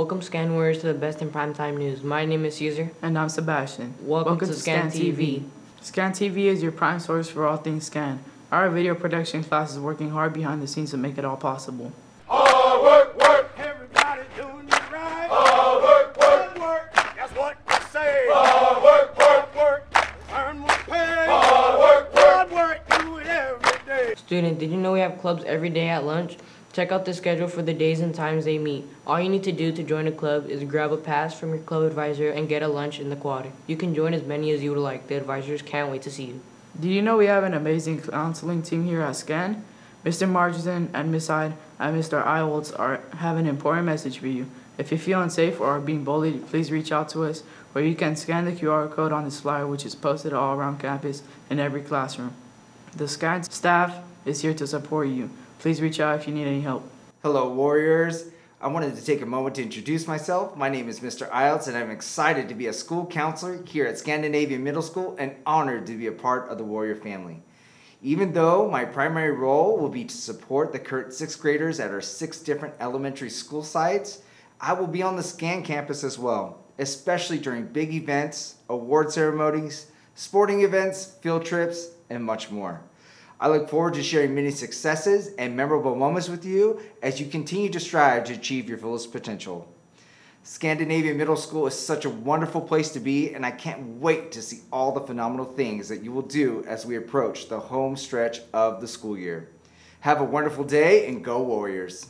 Welcome, Scan Warriors, to the best in primetime news. My name is Caesar. And I'm Sebastian. Welcome, to, Scan, TV. Scan TV is your prime source for all things Scan. Our video production class is working hard behind the scenes to make it all possible. Hard work, work. Everybody doing it right. Hard work, work, work. That's what we say. Hard work, work, work. Earn more pay. Hard work, work. Hard work. Do it every day. Student, did you know we have clubs every day at lunch? Check out the schedule for the days and times they meet. All you need to do to join a club is grab a pass from your club advisor and get a lunch in the quad. You can join as many as you would like. The advisors can't wait to see you. Do you know we have an amazing counseling team here at SCAN? Mr. Marsden and Miss Hyde and Mr. Iwolds are have an important message for you. If you feel unsafe or are being bullied, please reach out to us, or you can scan the QR code on this flyer, which is posted all around campus in every classroom. The SCAN staff is here to support you. Please reach out if you need any help. Hello, Warriors. I wanted to take a moment to introduce myself. My name is Mr. Iles, and I'm excited to be a school counselor here at Scandinavian Middle School and honored to be a part of the Warrior family. Even though my primary role will be to support the current sixth graders at our six different elementary school sites, I will be on the SCAN campus as well, especially during big events, award ceremonies, sporting events, field trips, and much more. I look forward to sharing many successes and memorable moments with you as you continue to strive to achieve your fullest potential. Scandinavian Middle School is such a wonderful place to be, and I can't wait to see all the phenomenal things that you will do as we approach the home stretch of the school year. Have a wonderful day and go Warriors!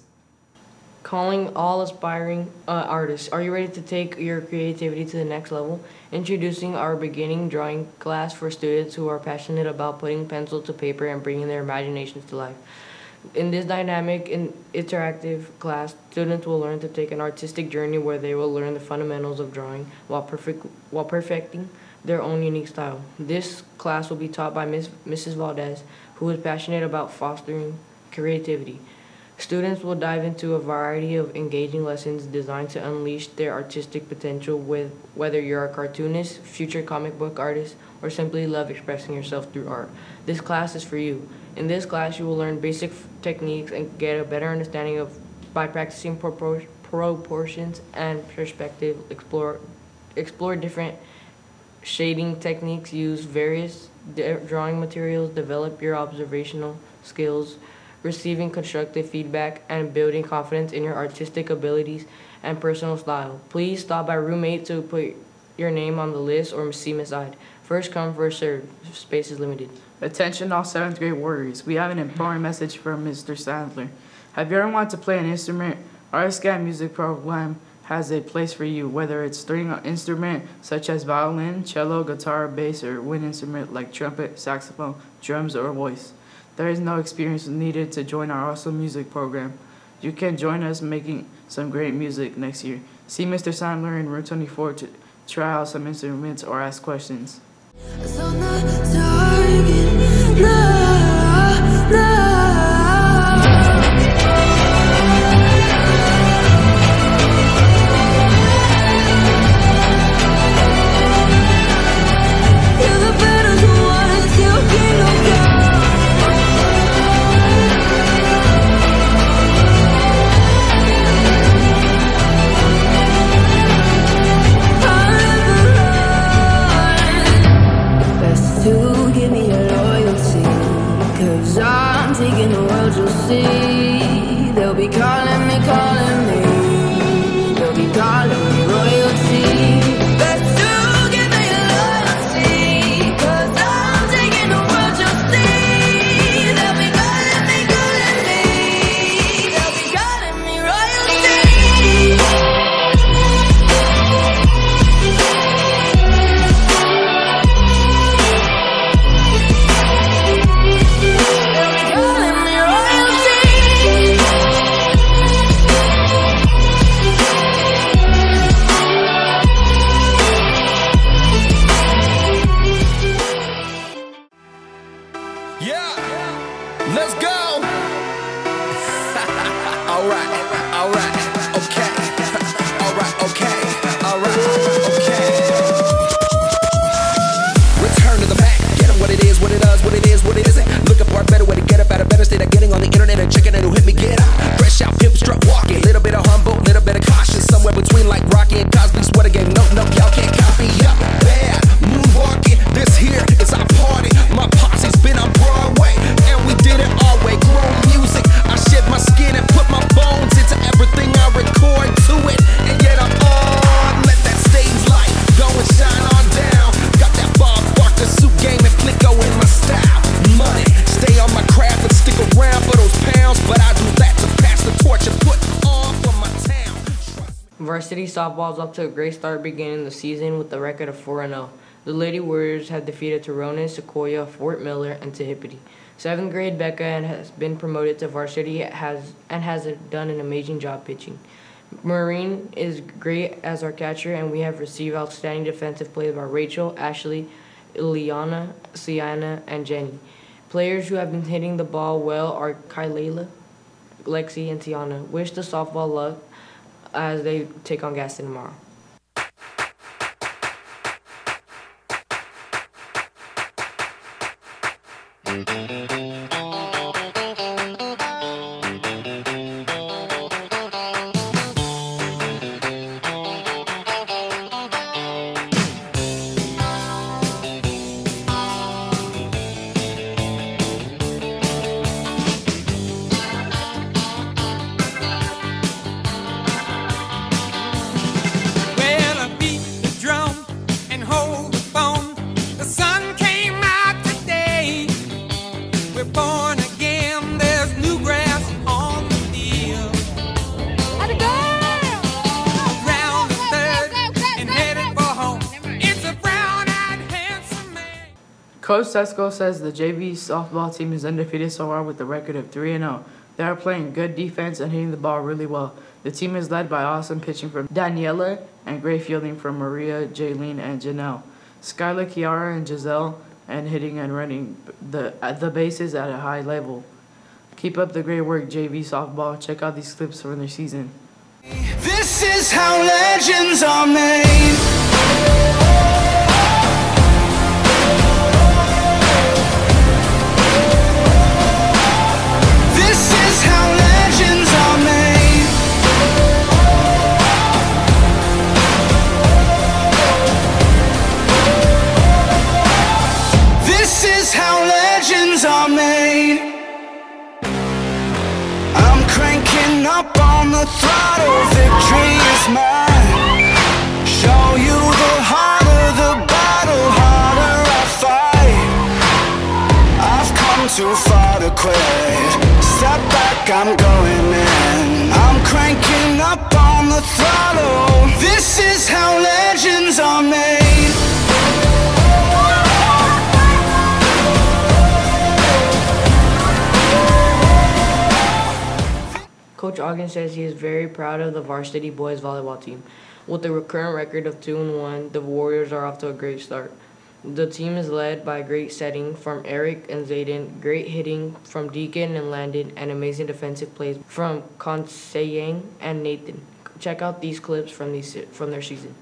Calling all aspiring uh, artists. Are you ready to take your creativity to the next level? Introducing our beginning drawing class for students who are passionate about putting pencil to paper and bringing their imaginations to life. In this dynamic and interactive class, students will learn to take an artistic journey where they will learn the fundamentals of drawing while, perfect, while perfecting their own unique style. This class will be taught by Ms., Mrs. Valdez, who is passionate about fostering creativity. Students will dive into a variety of engaging lessons designed to unleash their artistic potential with whether you're a cartoonist, future comic book artist, or simply love expressing yourself through art. This class is for you. In this class, you will learn basic techniques and get a better understanding of by practicing propor proportions and perspective, explore explore different shading techniques, use various drawing materials, develop your observational skills, receiving constructive feedback, and building confidence in your artistic abilities and personal style. Please stop by roommate to put your name on the list or see Miss Hyde. First come, first serve. Space is limited. Attention all 7th grade warriors. We have an important message from Mr. Sandler. Have you ever wanted to play an instrument? Our SCAN music program has a place for you, whether it's string instrument such as violin, cello, guitar, bass, or wind instrument like trumpet, saxophone, drums, or voice. There is no experience needed to join our awesome music program. You can join us making some great music next year. See Mr. Sandler in room 24 to try out some instruments or ask questions. see. Varsity softball is off to a great start beginning the season with a record of 4 0. The Lady Warriors have defeated Terronez, Sequoia, Fort Miller, and Tehipite. Seventh grade Becca has been promoted to varsity has and has done an amazing job pitching. Marine is great as our catcher, and we have received outstanding defensive play by Rachel, Ashley, Ileana, Sienna, and Jenny. Players who have been hitting the ball well are Kylela, Lexi, and Tiana. Wish the softball luck as they take on Gaston tomorrow. We're born again. There's new grass on the field. Around the third and headed for home. It's a brown-eyed handsome man. Coach Sesko says the JV softball team is undefeated so far with a record of 3 0. They are playing good defense and hitting the ball really well. The team is led by awesome pitching from Daniela and great fielding from Maria, Jaylene, and Janelle. Skyla, Kiara, and Giselle, and hitting and running the at the bases at a high level. Keep up the great work, JV softball. Check out these clips from their season. This is how legends are made. Coach Ogden says he is very proud of the varsity boys volleyball team. With a current record of 2 and 1, the Warriors are off to a great start. The team is led by great setting from Eric and Zayden, great hitting from Deacon and Landon, and amazing defensive plays from Conseyang and Nathan. Check out these clips from these from their season.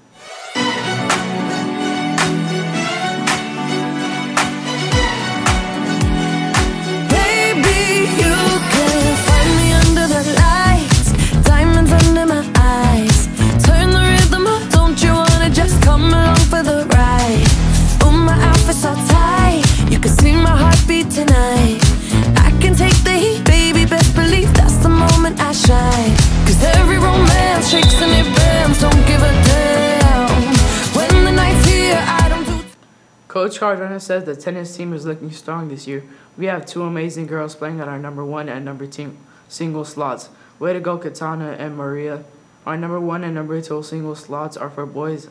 Cardona says the tennis team is looking strong this year. We have two amazing girls playing at our number one and number two single slots. Way to go, Katana and Maria. Our number one and number two single slots are for boys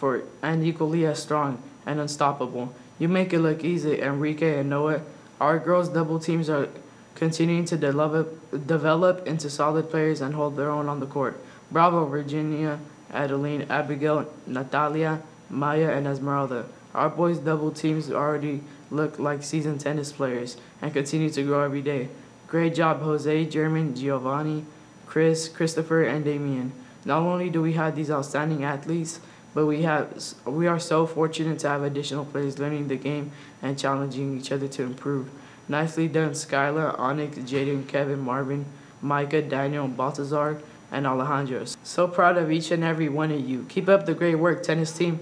for and equally as strong and unstoppable. You make it look easy, Enrique and Noah. Our girls' double teams are continuing to develop, develop into solid players and hold their own on the court. Bravo, Virginia, Adeline, Abigail, Natalia, Maya, and Esmeralda. Our boys' double teams already look like seasoned tennis players and continue to grow every day. Great job, Jose, German, Giovanni, Chris, Christopher, and Damien. Not only do we have these outstanding athletes, but we have we are so fortunate to have additional players learning the game and challenging each other to improve. Nicely done, Skylar, Onyx, Jaden, Kevin, Marvin, Micah, Daniel, Baltazar, and Alejandro. So proud of each and every one of you. Keep up the great work, tennis team.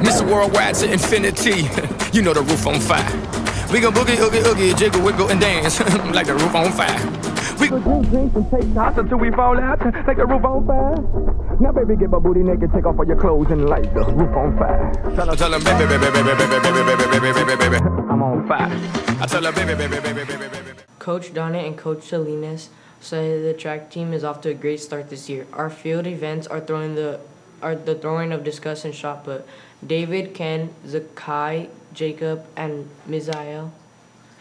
Mr. Worldwide to infinity. you know the roof on fire. We gon' boogie, oogie, oogie, jiggle, wiggle, and dance like the roof on fire. We gon' drink, drink, and take shots until we fall out like the roof on fire. Now, baby, get my booty naked, take off all your clothes and light the roof on fire. Tell her, tell her, baby, baby, baby, baby, baby, baby, baby, baby, baby, baby, I'm on fire. I tell her, baby, baby, baby, baby, baby, baby. Coach Donnet and Coach Salinas say the track team is off to a great start this year. Our field events are throwing the are the throwing of discus and shot put. David, Ken, Zakai, Jacob, and Mizael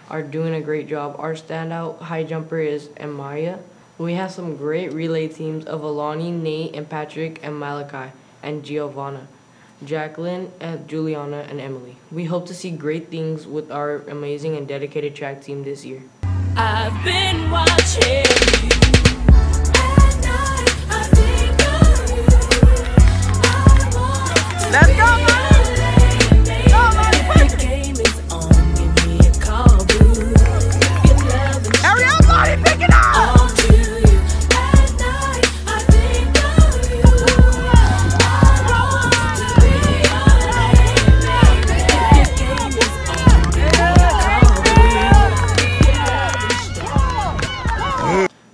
are doing a great job. Our standout high jumper is Amaya. We have some great relay teams of Alani, Nate, and Patrick, and Malachi, and Giovanna, Jacqueline, and Juliana, and Emily. We hope to see great things with our amazing and dedicated track team this year. I've been watching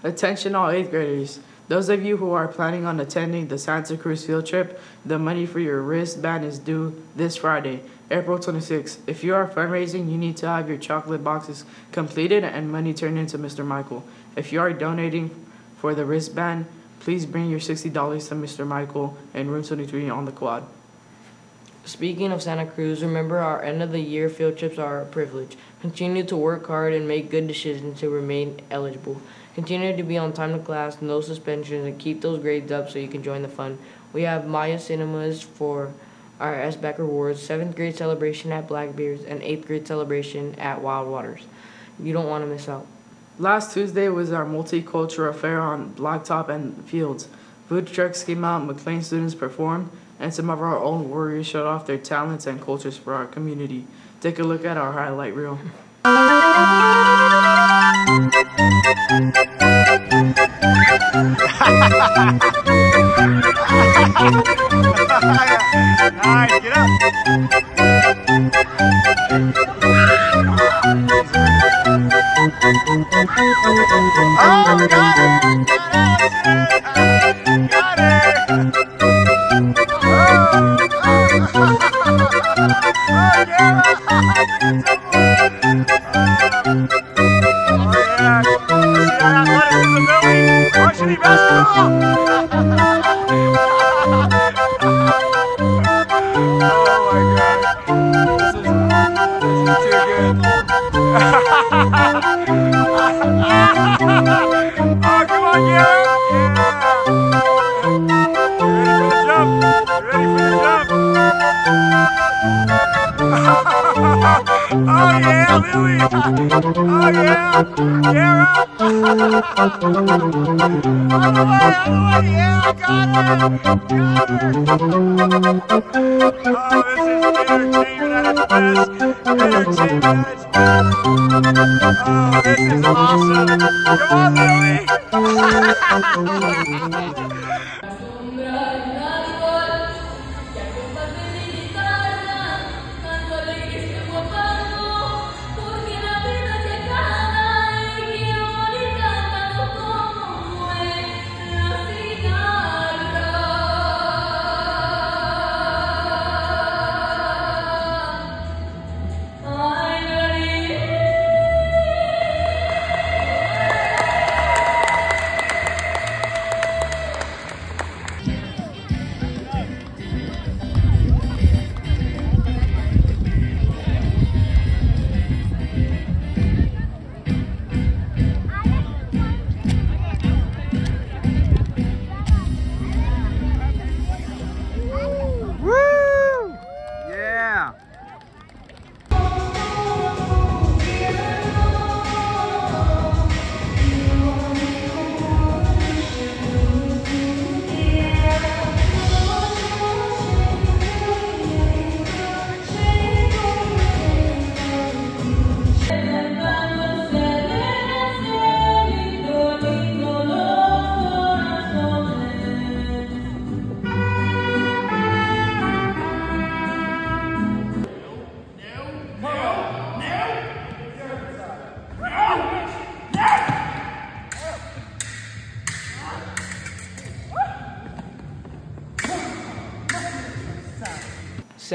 Attention all 8th graders. Those of you who are planning on attending the Santa Cruz field trip, the money for your wristband is due this Friday, April 26th. If you are fundraising, you need to have your chocolate boxes completed and money turned into Mr. Michael. If you are donating for the wristband, please bring your $60 to Mr. Michael in room 23 on the quad. Speaking of Santa Cruz, remember our end of the year field trips are a privilege. Continue to work hard and make good decisions to remain eligible. Continue to be on time to class, no suspensions, and keep those grades up so you can join the fun. We have Maya Cinemas for our SBAC rewards, seventh grade celebration at Blackbeard's, and eighth grade celebration at Wild Waters. You don't want to miss out. Last Tuesday was our multicultural fair on Blacktop and Fields. Food trucks came out, McLane students performed, and some of our own warriors showed off their talents and cultures for our community. Take a look at our highlight reel. nice, get up. Oh, God. Oh, yeah. Oh, this is awesome. Come on, Lily.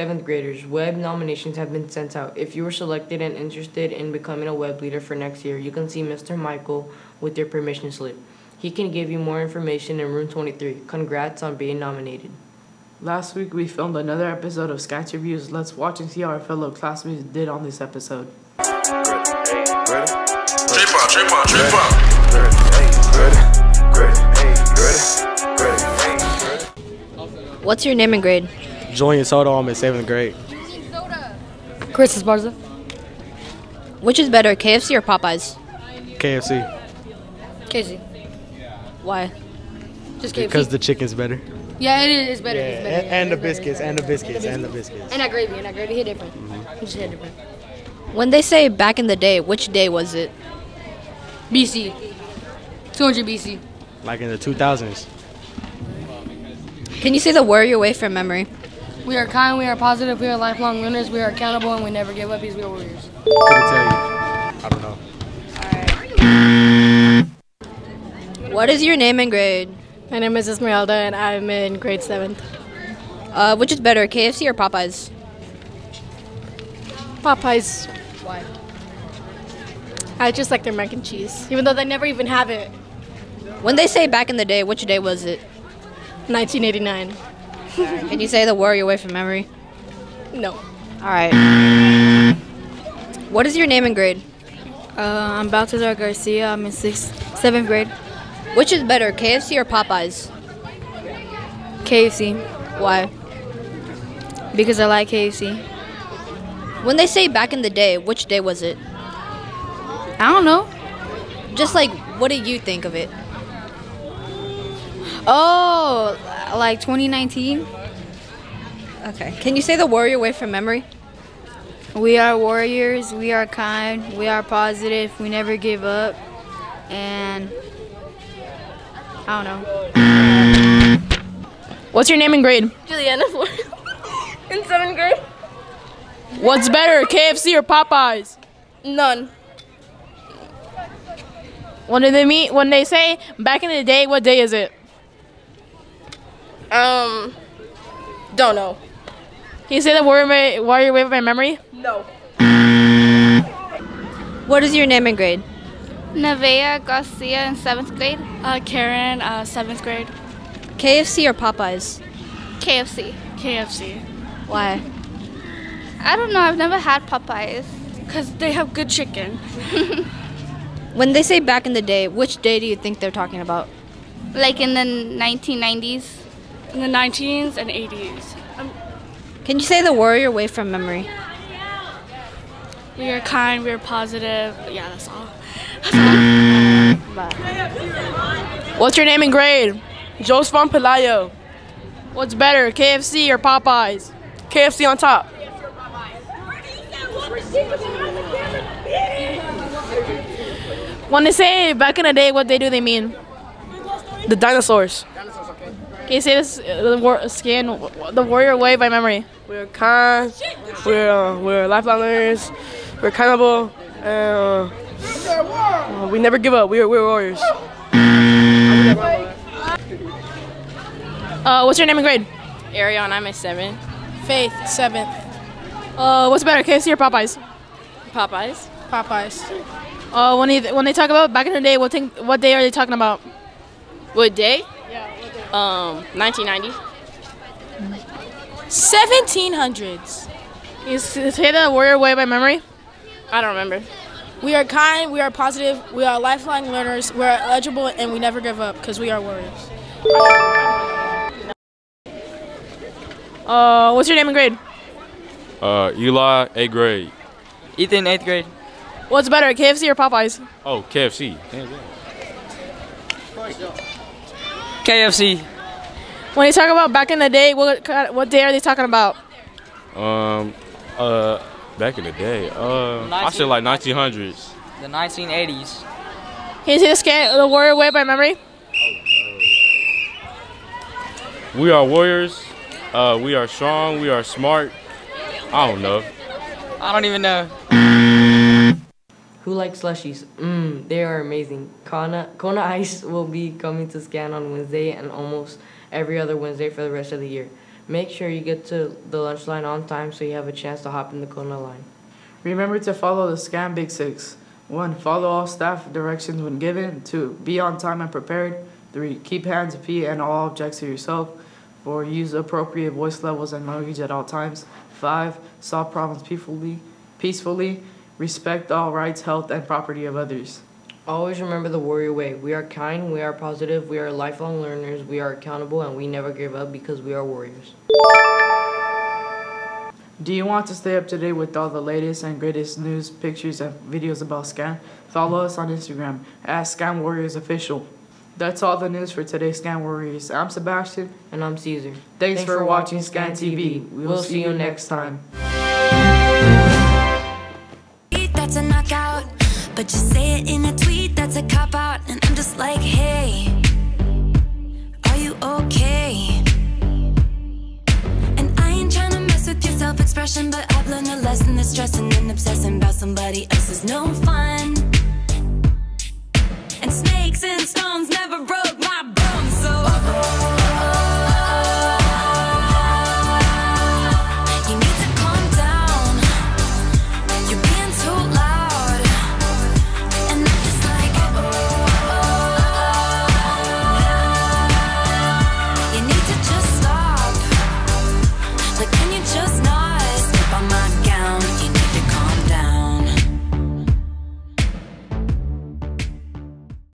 7th graders, web nominations have been sent out. If you were selected and interested in becoming a web leader for next year, you can see Mr. Michael with your permission slip. He can give you more information in room 23. Congrats on being nominated. Last week, we filmed another episode of Sketch Reviews. Let's watch and see how our fellow classmates did on this episode. What's your name and grade? Julian Soto, I'm in seventh grade. Chris Esparza. Which is better, KFC or Popeyes? KFC. KFC. Why? Just KFC. Because the chicken's better. yeah, it is. Better. Yeah, It's better. and, and the biscuits, and the biscuits, and the biscuits. And that gravy. And that gravy hit different. Just hit different. When they say back in the day, which day was it? BC. 200 BC. Like in the 2000s. Can you say the word your way from memory? We are kind, we are positive, we are lifelong learners, we are accountable, and we never give up because we are warriors. Couldn't tell you. I don't know. What is your name and grade? My name is Esmeralda, and I'm in grade 7th. Uh, which is better, KFC or Popeyes? Popeyes. Why? I just like their mac and cheese, even though they never even have it. When they say back in the day, which day was it? 1989. Can you say the word your way from memory? No. All right. What is your name and grade? Uh, I'm Baltazar Garcia. I'm in sixth, seventh grade. Which is better, KFC or Popeyes? KFC, Why? because I like KFC. When they say back in the day, which day was it? I don't know. Just like, what do you think of it? Oh, like 2019. Okay. Can you say the warrior way from memory? We are warriors. We are kind. We are positive. We never give up. And I don't know. What's your name and grade? Juliana Flores in seventh grade. What's better, KFC or Popeyes? None. When do they meet? When they say back in the day, what day is it? Um, don't know. Can you say the word my while you're with my memory? No. What is your name and grade? Nevaeh Garcia in seventh grade. Uh, Karen, uh, seventh grade. KFC or Popeyes? KFC. KFC. Why? I don't know. I've never had Popeyes. Cause they have good chicken. When they say back in the day, which day do you think they're talking about? Like in the 1990s. In the 19s and 80s. Um, can you say the word your way from memory? We are kind. We are positive. Yeah, that's all. What's your name and grade? Joseph Pelayo. What's better, KFC or Popeyes? KFC on top. When they say back in the day, what they do they mean? The dinosaurs. Can you say this? Uh, the war, scan the warrior way by memory. We're kind. We're uh, we're lifelong learners. We're accountable. Uh, uh, we never give up. We're we're warriors. Uh, what's your name and grade? Arion, I'm a seven. Faith, seventh. Uh, what's better, KFC or Popeyes? Popeyes. Popeyes. Uh, when they when they talk about back in the day, what thing, what day are they talking about? What day? Um, 1990. 1700s. Is s- say the warrior way by memory. I don't remember. We are kind. We are positive. We are lifelong learners. We are eligible, and we never give up because we are warriors. Uh, what's your name and grade? Uh, Eli, eighth grade. Ethan, eighth grade. What's better, KFC or Popeyes? Oh, KFC. Damn, damn. KFC. When they talk about back in the day, what what day are they talking about? Um, uh, back in the day, uh, I said like 1900s. The 1980s. Can you say the scan the warrior way by memory? We are warriors. Uh, we are strong. We are smart. I don't know. I don't even know. Who likes slushies? Mmm, they are amazing. Kona, Kona Ice will be coming to Scan on Wednesday and almost every other Wednesday for the rest of the year. Make sure you get to the lunch line on time so you have a chance to hop in the Kona line. Remember to follow the Scan Big Six. 1. Follow all staff directions when given. 2. Be on time and prepared. 3. Keep hands, feet, and all objects to yourself. 4. Use appropriate voice levels and language at all times. 5. Solve problems peacefully. Peacefully. Respect all rights, health, and property of others. Always remember the warrior way. We are kind, we are positive, we are lifelong learners, we are accountable, and we never give up because we are warriors. Do you want to stay up to date with all the latest and greatest news, pictures, and videos about SCAN? Follow us on Instagram at SCAN Warriors Official. That's all the news for today's SCAN Warriors. I'm Sebastian. And I'm Caesar. Thanks, for, watching SCAN TV. We'll, see you next time. But you say it in a tweet, that's a cop out. And I'm just like, hey, are you okay? And I ain't trying to mess with your self expression, but I've learned a lesson that stressing and obsessing about somebody else is no fun. And snakes and stones never broke.